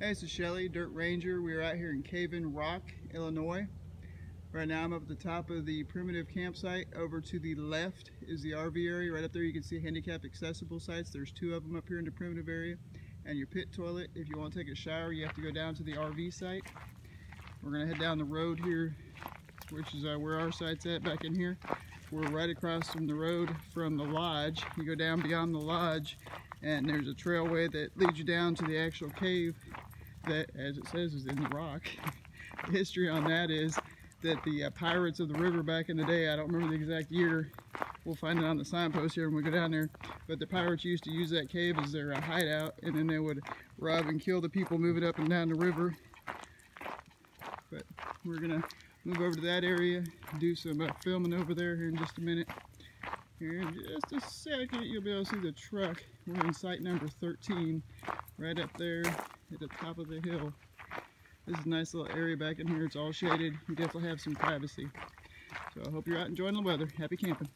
Hey, this is Shelly, Dyrt Ranger. We are out here in Cave-in-Rock, Illinois. Right now I'm up at the top of the primitive campsite. Over to the left is the RV area. Right up there you can see handicap accessible sites. There's two of them up here in the primitive area. And your pit toilet. If you want to take a shower, you have to go down to the RV site. We're going to head down the road here, which is uh, where our site's at back in here. We're right across from the road from the lodge. You go down beyond the lodge and there's a trailway that leads you down to the actual cave that, as it says, is in the rock. the history on that is that the uh, pirates of the river back in the day, I don't remember the exact year, we'll find it on the signpost here when we go down there, but the pirates used to use that cave as their uh, hideout, and then they would rob and kill the people moving up and down the river. But we're gonna move over to that area, do some uh, filming over there here in just a minute. Here in just a second, you'll be able to see the truck. We're in site number 13, right up there at the top of the hill. This is a nice little area back in here. It's all shaded. You definitely have some privacy. So I hope you're out enjoying the weather. Happy camping.